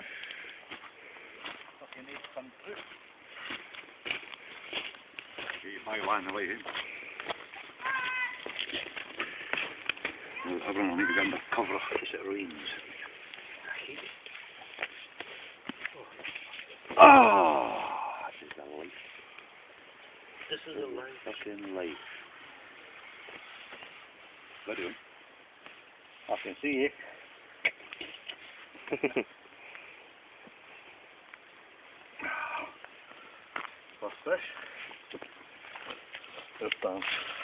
man. Fucking need to come through. Keep my line away him. Everyone will need to get under cover as it rains. Oh, this is a life. This is a line. Fucking life. What doing? I can see you. passagem. Portanto.